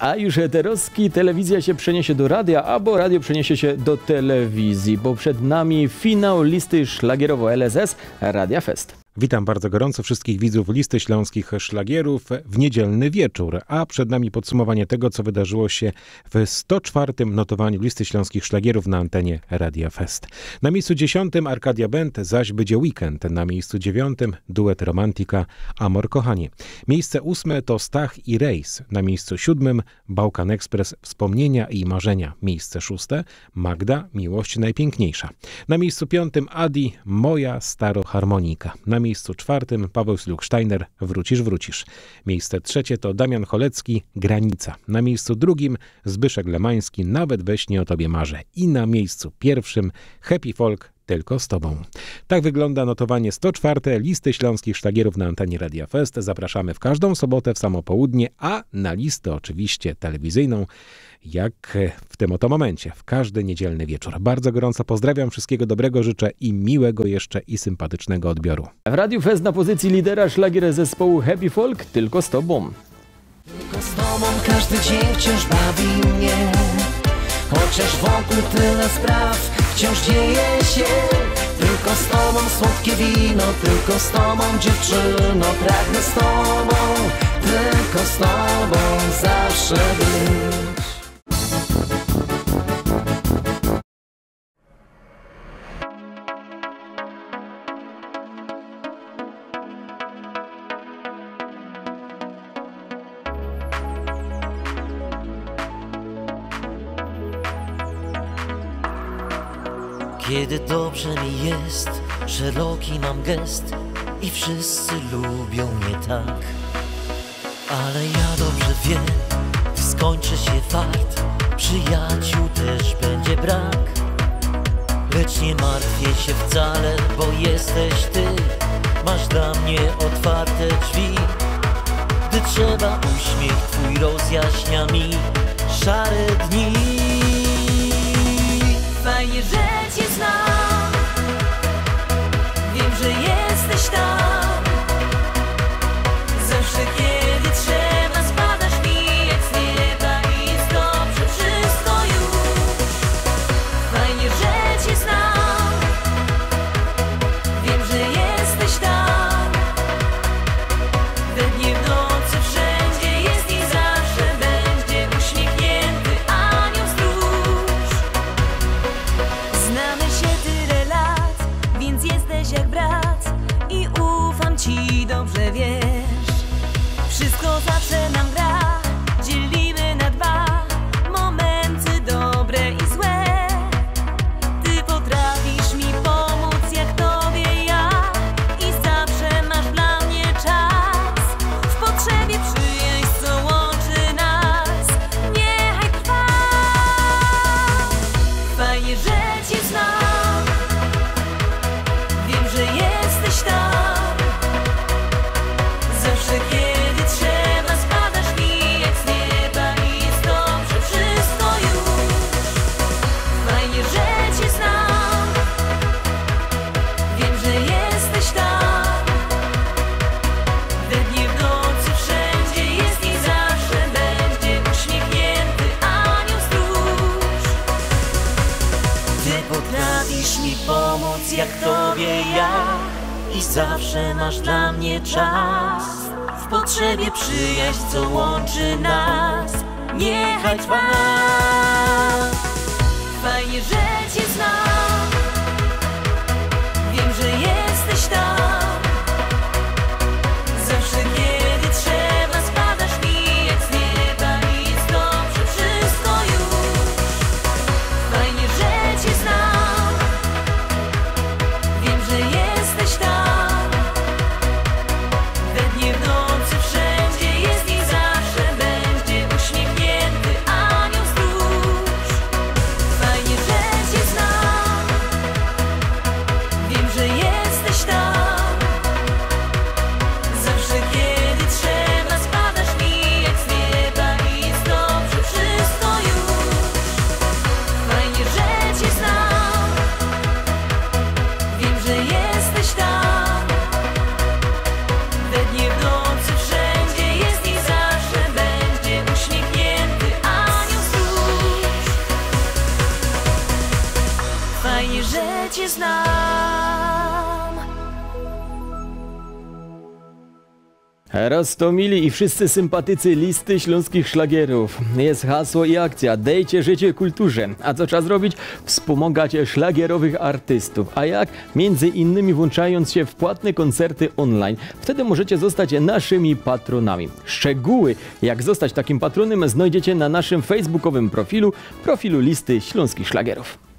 A już heterowski telewizja się przeniesie do radia, albo radio przeniesie się do telewizji, bo przed nami finał listy szlagierowo LSS Radia Fest. Witam bardzo gorąco wszystkich widzów listy śląskich szlagierów w niedzielny wieczór, a przed nami podsumowanie tego, co wydarzyło się w 104. notowaniu listy śląskich szlagierów na antenie Radia Fest. Na miejscu 10 Arkadia Band, zaś będzie Weekend. Na miejscu 9 duet Romantika Amor Kochanie. Miejsce 8 to Stach i Rejs. Na miejscu 7 Bałkan Express Wspomnienia i Marzenia. Miejsce 6 Magda Miłość Najpiękniejsza. Na miejscu 5 Adi Moja Staroharmonika. Na miejscu czwartym Paweł Sluksteiner Wrócisz, wrócisz. Miejsce trzecie to Damian Cholecki Granica. Na miejscu drugim Zbyszek Lemański Nawet we śnie o tobie marzę. I na miejscu pierwszym Happy Folk tylko z Tobą. Tak wygląda notowanie 104 listy śląskich szlagierów na antenie Radia Fest. Zapraszamy w każdą sobotę w samo południe, a na listę oczywiście telewizyjną jak w tym oto momencie, w każdy niedzielny wieczór. Bardzo gorąco pozdrawiam, wszystkiego dobrego życzę i miłego jeszcze i sympatycznego odbioru. W Radiu Fest na pozycji lidera szlagier zespołu Happy Folk tylko z Tobą. Tylko z Tobą każdy dzień wciąż bawi mnie Chociaż wokół tyle spraw wciąż dzieje się. Tylko z Tobą słodkie wino, tylko z Tobą dziewczyno Pragnę z Tobą, tylko z Tobą zawsze być dobrze mi jest, szeroki mam gest i wszyscy lubią mnie tak. Ale ja dobrze wiem, skończy się fart, przyjaciół też będzie brak. Lecz nie martwię się wcale, bo jesteś ty, masz dla mnie otwarte drzwi. Gdy trzeba, uśmiech twój rozjaśnia mi szare dni. Fajnie, że cię znam że jesteś tam zawsze masz dla mnie czas. W potrzebie przyjaźń, co łączy nas. Niechaj trwa. Fajnie, że cię znam znam. Roztomili i wszyscy sympatycy listy śląskich szlagierów. Jest hasło i akcja Dejcie życie kulturze. A co trzeba zrobić? Wspomagać szlagierowych artystów. A jak? Między innymi włączając się w płatne koncerty online. Wtedy możecie zostać naszymi patronami. Szczegóły, jak zostać takim patronem, znajdziecie na naszym facebookowym profilu, profilu listy śląskich szlagierów.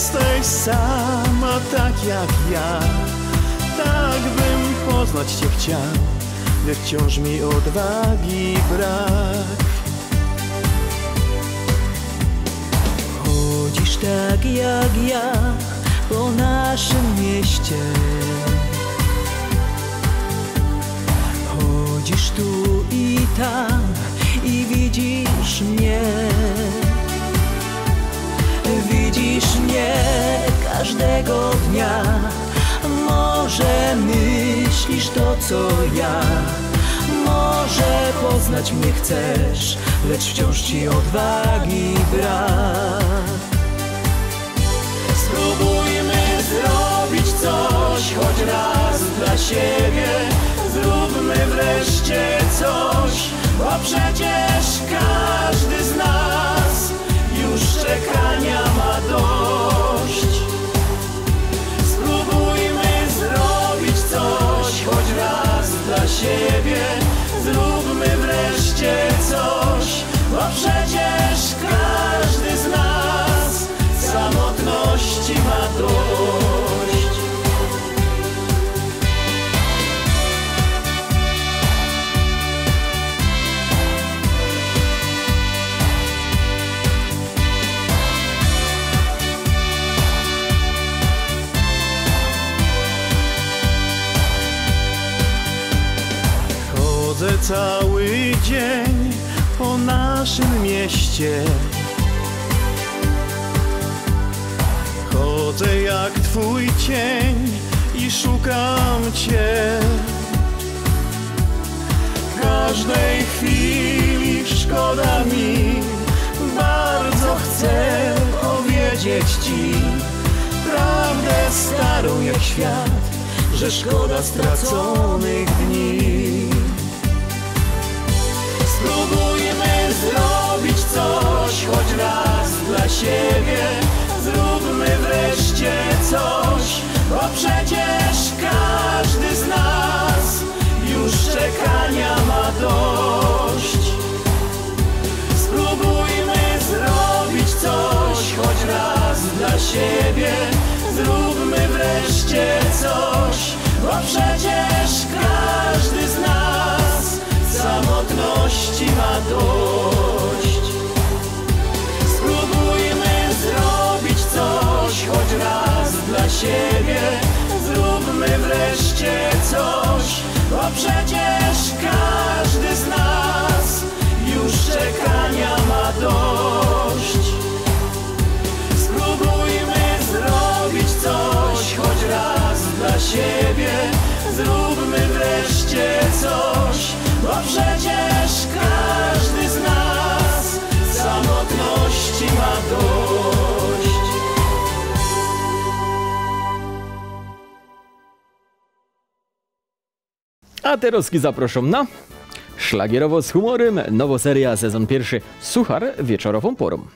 Jesteś sama tak jak ja. Tak bym poznać Cię chciał, lecz wciąż mi odwagi brak. Chodzisz tak jak ja po naszym mieście. Chodzisz tu i tam i widzisz mnie. Widzisz mnie każdego dnia. Może myślisz to, co ja. Może poznać mnie chcesz, lecz wciąż ci odwagi brak. Spróbujmy zrobić coś choć raz dla siebie. Zróbmy wreszcie coś, bo przecież każdy z nas już czekania ma dość. Spróbujmy zrobić coś choć raz dla siebie. Cały dzień po naszym mieście. Chodzę jak twój cień i szukam cię. Każdej chwili szkoda mi, bardzo chcę powiedzieć ci prawdę starą jak świat, że szkoda straconych dni. Bo przecież każdy z nas samotności ma dość. Spróbujmy zrobić coś choć raz dla siebie. Zróbmy wreszcie coś, bo przecież każdy z nas A teraz zaproszą na Szlagierowo z humorem, nowoseria sezon pierwszy, Suchar wieczorową porą.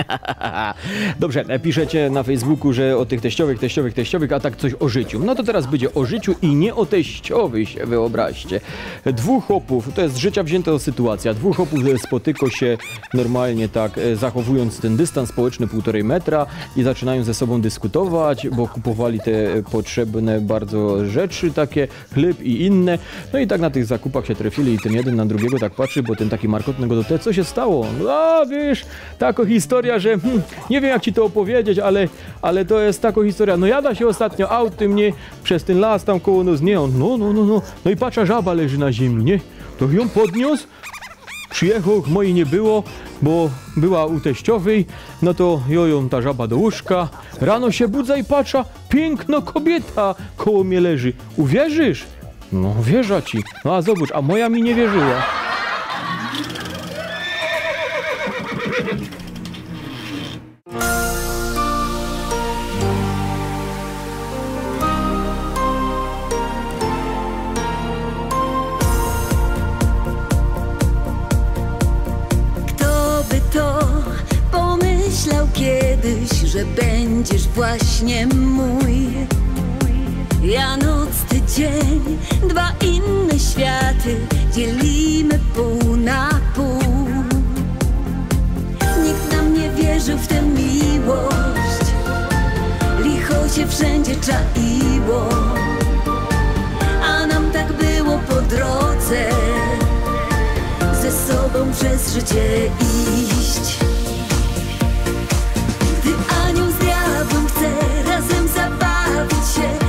Dobrze, e, piszecie na Facebooku, że o tych teściowych, teściowych, teściowych, a tak coś o życiu. No to teraz będzie o życiu i nie o teściowych się wyobraźcie. Dwóch chłopów, to jest z życia wzięta sytuacja, dwóch chłopów e, spotyka się normalnie tak, e, zachowując ten dystans społeczny półtorej metra i zaczynają ze sobą dyskutować, bo kupowali te potrzebne bardzo rzeczy, takie chleb i inne. No i tak na tych zakupach się trafili i ten jeden na drugiego tak patrzy, bo ten taki markotny go do te, co się stało? No, wiesz, taka historia, że hmm, nie wiem jak ci to opowiedzieć, ale, ale to jest taka historia. No jada się ostatnio auty mnie przez ten las tam koło nas, nie on, no, no, no, no. No i patrza, żaba leży na ziemi, nie? To ją podniósł, przyjechał, mojej nie było, bo była u teściowej, no to joją ta żaba do łóżka, rano się budza i patrza, piękno kobieta koło mnie leży. Uwierzysz? No wierza ci. No a zobacz, a moja mi nie wierzyła. Wszędzie czaiło, a nam tak było po drodze ze sobą przez życie iść. Gdy anioł z diabłem chce razem zabawić się,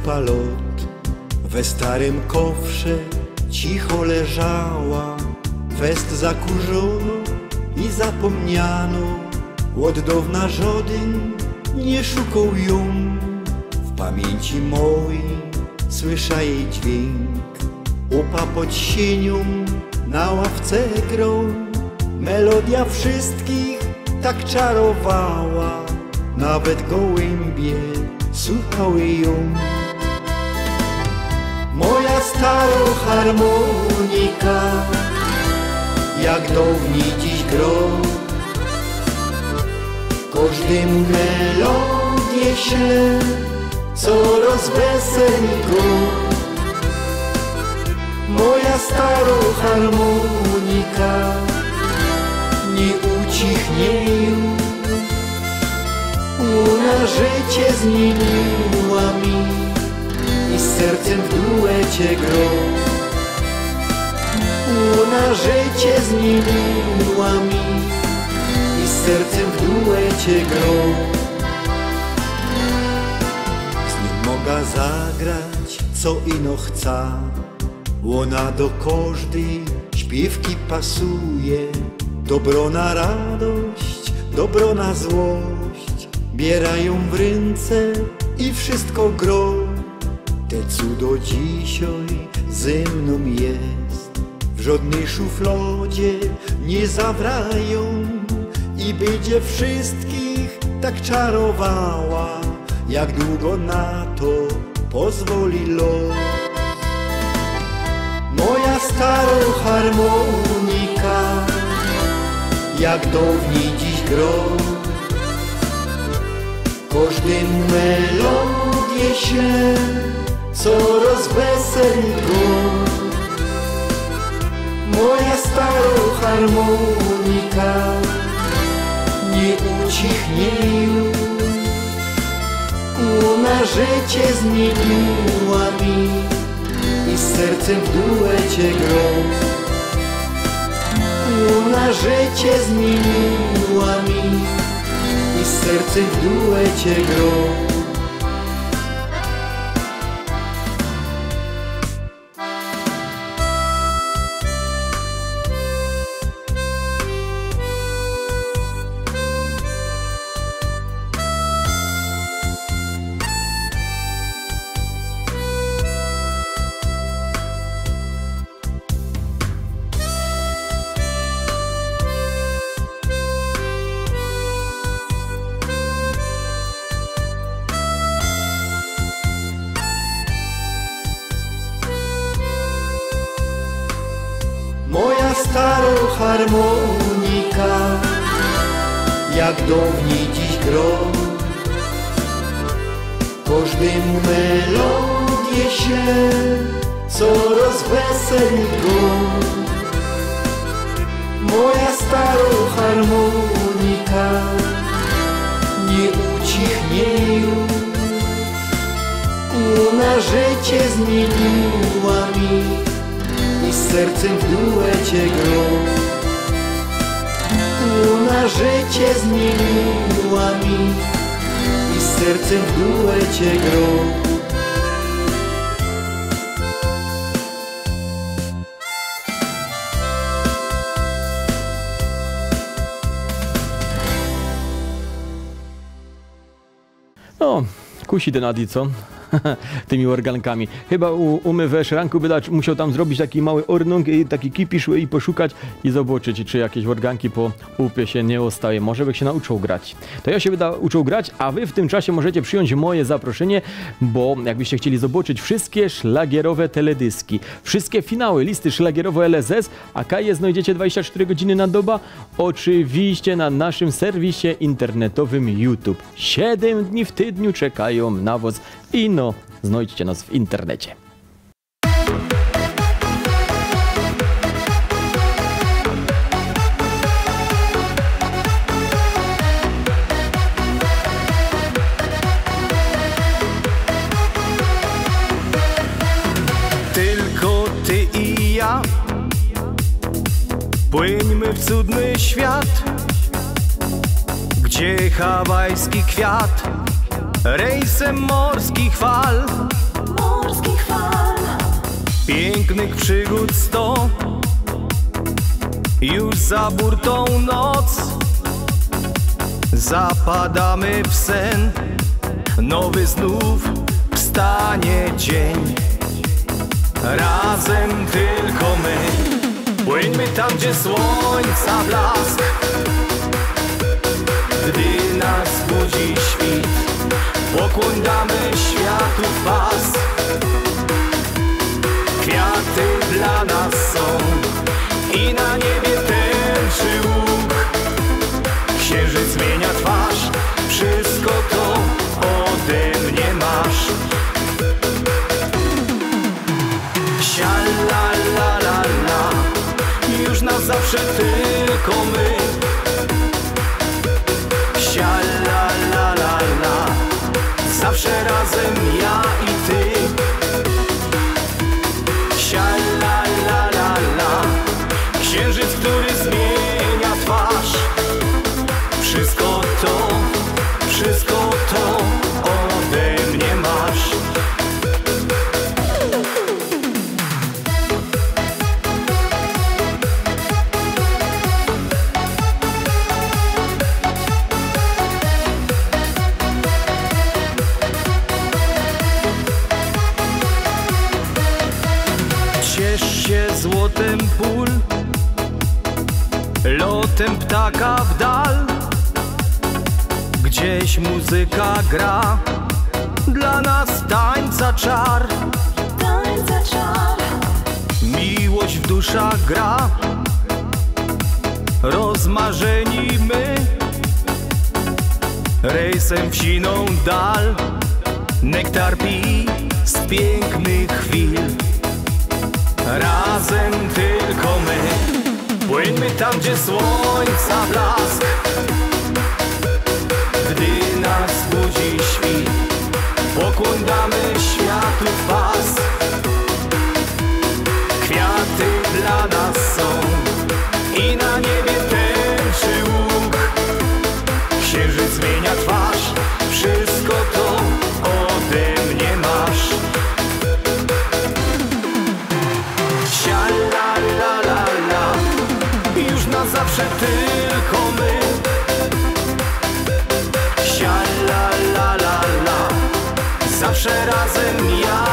kupa lot. We starym kofrze cicho leżała. Fest zakurzono i zapomniano. Od dawna żaden nie szukał ją. W pamięci mojej słysza jej dźwięk. Upa pod sienią na ławce grą. Melodia wszystkich tak czarowała. Nawet gołębie słuchały ją Moja staro harmonika Jak dawniej dziś gro. Każdemu melodię się Co rozweseli go. Moja staro harmonika Nie ucichnie. Już Ona życie zmieniła mi sercem w duecie gro Ona życie zmieniła mi I z sercem w duecie gro Z nią mogę zagrać co ino chca. Ona do każdej śpiewki pasuje. Dobro na radość, dobro na złość. Bierają w ręce i wszystko gro Te cudo dzisiaj ze mną jest. W żadnej szuflodzie nie zawrają I będzie wszystkich tak czarowała Jak długo na to pozwoli los. Moja staro harmonika Jak dawniej dziś gro. Każdemu melodię się Co rozweseli go Moja staro harmonika Nie ucichnie już Ona życie zmieniła mi I z sercem w duecie gro Ona życie zmieniła mi I z sercem w duecie gro harmonika. Jak dawniej dziś gro Każdemu melodię się Co rozweseli go. Moja staro harmonika Nie ucichnie już. Ona życie zmieniła mi i z sercem w duecie gro Ona życie zmieniła mi I z sercem w duecie gro No, kusi ten Adi, co? Tymi organkami. Chyba u, umywesz ręku, by dać, musiał tam zrobić taki mały ornung i taki kipisz i poszukać i zobaczyć, czy jakieś organki po upie się nie ostaje. Może by się nauczył grać. To ja się będę uczył grać, a wy w tym czasie możecie przyjąć moje zaproszenie, bo jakbyście chcieli zobaczyć wszystkie szlagierowe teledyski, wszystkie finały listy szlagierowe LSS, a je znajdziecie 24 godziny na doba, oczywiście na naszym serwisie internetowym YouTube. 7 dni w tygodniu czekają na was i no, znajdźcie nas w internecie. Tylko ty i ja Płyńmy w cudny świat Gdzie hawajski kwiat Rejsem morskich fal morskich fal. Pięknych przygód sto. Już za burtą noc. Zapadamy w sen. Nowy znów wstanie dzień. Razem tylko my. Płyńmy tam, gdzie słońca blask. Gdy nas budzi świt Pokłoń damy światu pas gra. Dla nas tańca czar. Tańca czar. Miłość w duszach gra. Rozmarzeni my. Rejsem w siną dal. Nektar pi z pięknych chwil. Razem tylko my. Płyńmy tam, gdzie słońca blask Zawsze razem ja.